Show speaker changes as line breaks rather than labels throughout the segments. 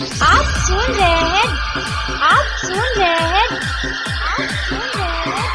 आप सुन रहे हैं आप सुन रहे हैं आप सुन रहे हैं।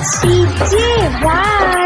राज पीछे Raj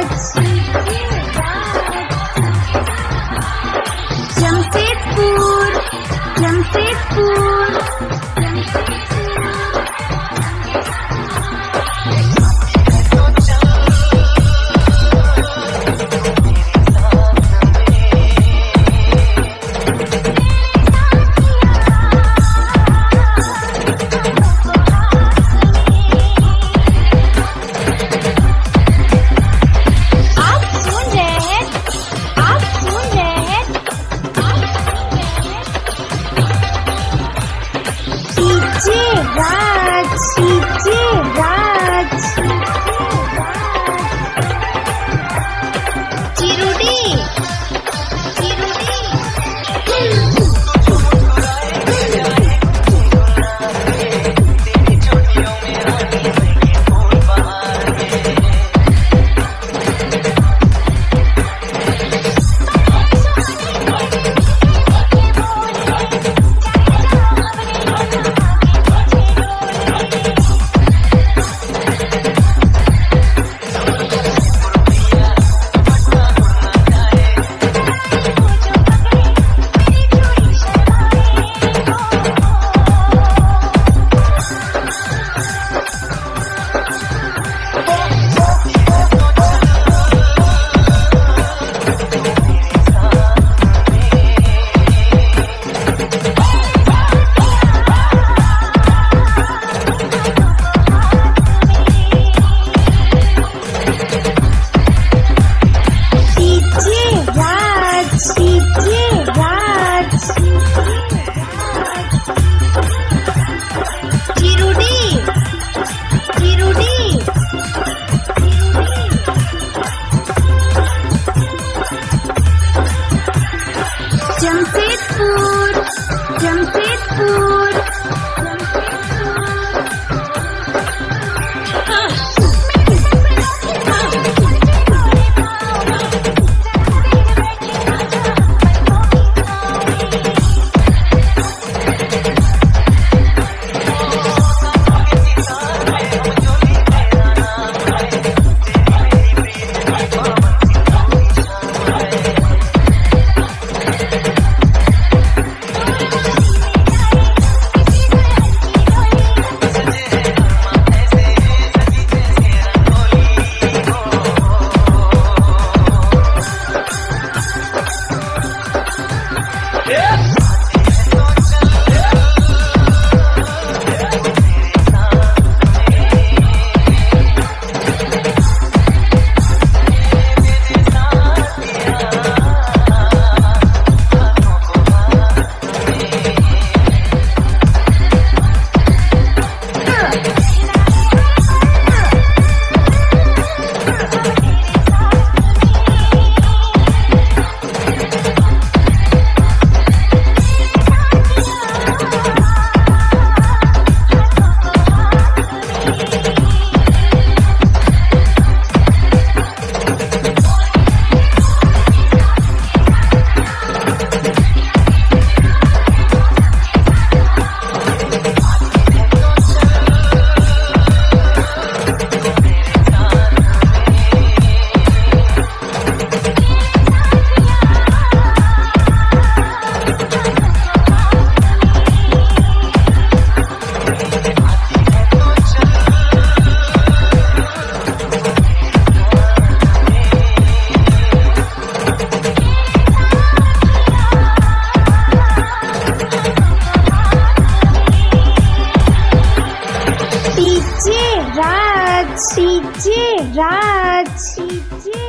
DJ Raj DJ Raj DJ